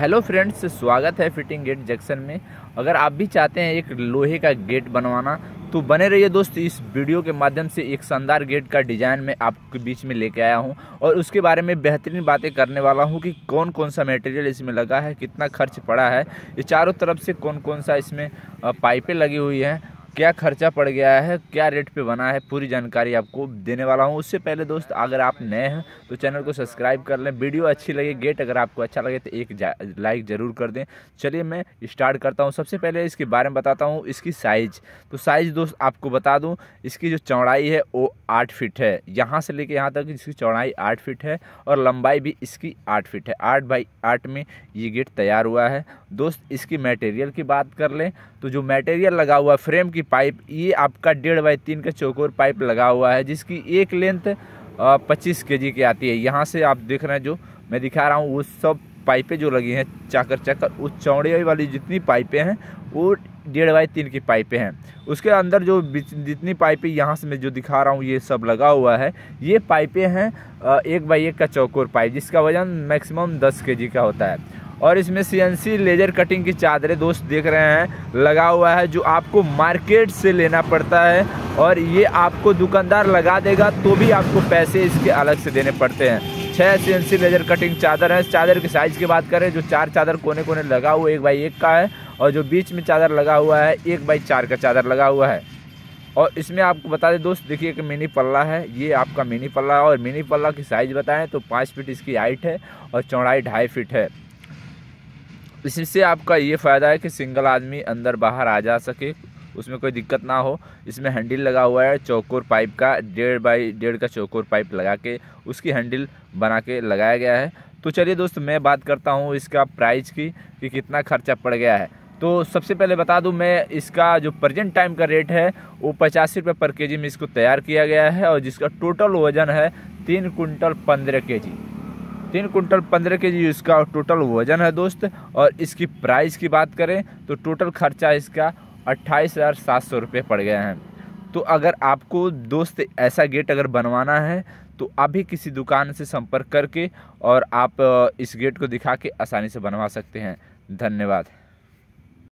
Hello friends, स्वागत है fitting gate junction में। अगर आप भी चाहते हैं एक लोहे का गेट बनवाना तो बने रहिए दोस्त इस वीडियो के माध्यम से एक शानदार गेट का डिज़ाइन मैं आपके बीच में लेके आया हूँ। और उसके बारे में बेहतरीन बातें करने वाला हूँ कि कौन कौन सा मटेरियल इसमें लगा है, कितना खर्च पड़ा है। ये चारों तरफ़ से कौन कौन सा इसमें पाइपें लगी हुई हैं। क्या खर्चा पड़ गया है, क्या रेट पे बना है, पूरी जानकारी आपको देने वाला हूँ। उससे पहले दोस्त, अगर आप नए हैं तो चैनल को सब्सक्राइब कर लें। वीडियो अच्छी लगे, गेट अगर आपको अच्छा लगे तो एक लाइक ज़रूर कर दें। चलिए मैं स्टार्ट करता हूँ। सबसे पहले इसके बारे में बताता हूँ, इसकी साइज़ तो साइज़ दोस्त, आपको बता दूँ, इसकी जो चौड़ाई है, वो आठ फिट है। यहाँ से लेके यहाँ तक इसकी चौड़ाई आठ फिट है, और लंबाई भी इसकी आठ फिट है। आठ बाई आठ में ये गेट तैयार हुआ है। दोस्त, इसकी मटेरियल की बात कर लें तो जो मटेरियल लगा हुआ फ्रेम की पाइप, ये आपका डेढ़ बाई तीन का चौकोर पाइप लगा हुआ है, जिसकी एक लेंथ पच्चीस के की आती है। यहाँ से आप देख रहे हैं जो मैं दिखा रहा हूँ, वो सब पाइपें जो लगी हैं, चाकर चाकर उस चौड़े वाली जितनी पाइपें हैं, वो डेढ़ बाई तीन की पाइपें हैं। उसके अंदर जो जितनी पाइपें यहाँ से मैं जो दिखा रहा हूँ, ये सब लगा हुआ है, ये पाइपें हैं एक बाई एक का चौकोर पाइप, जिसका वज़न मैक्सिमम दस के का होता है। और इसमें सीएनसी लेजर कटिंग की चादरें दोस्त देख रहे हैं, लगा हुआ है जो आपको मार्केट से लेना पड़ता है और ये आपको दुकानदार लगा देगा तो भी आपको पैसे इसके अलग से देने पड़ते हैं। छः सी लेजर कटिंग चादर है। चादर की साइज़ की बात करें, जो चार चादर कोने कोने लगा हुआ एक बाई एक का है और जो बीच में चादर लगा हुआ है, एक बाई चार का चादर लगा हुआ है। और इसमें आपको बता दें दोस्त, देखिए कि मिनी पल्ला है, ये आपका मिनी पल्ला है और मिनी पल्ला की साइज़ बताएँ तो पाँच फीट इसकी हाइट है और चौड़ाई ढाई फीट है। इससे आपका ये फ़ायदा है कि सिंगल आदमी अंदर बाहर आ जा सके, उसमें कोई दिक्कत ना हो। इसमें हैंडल लगा हुआ है चौकोर पाइप का, डेढ़ बाई डेढ़ का चौकोर पाइप लगा के, उसकी हैंडल बना के लगाया गया है। तो चलिए दोस्त, मैं बात करता हूँ इसका प्राइस की, कि कितना खर्चा पड़ गया है। तो सबसे पहले बता दूँ, मैं इसका जो प्रेजेंट टाइम का रेट है, वो पचासी रुपये पर केजी में इसको तैयार किया गया है और जिसका टोटल वज़न है तीन कुंटल पंद्रह के जी तीन कुंटल पंद्रह के जी इसका टोटल वज़न है दोस्त। और इसकी प्राइस की बात करें तो टोटल खर्चा इसका अट्ठाईस हज़ार सात सौ रुपये पड़ गया है। तो अगर आपको दोस्त ऐसा गेट अगर बनवाना है तो अभी किसी दुकान से संपर्क करके और आप इस गेट को दिखा के आसानी से बनवा सकते हैं। धन्यवाद।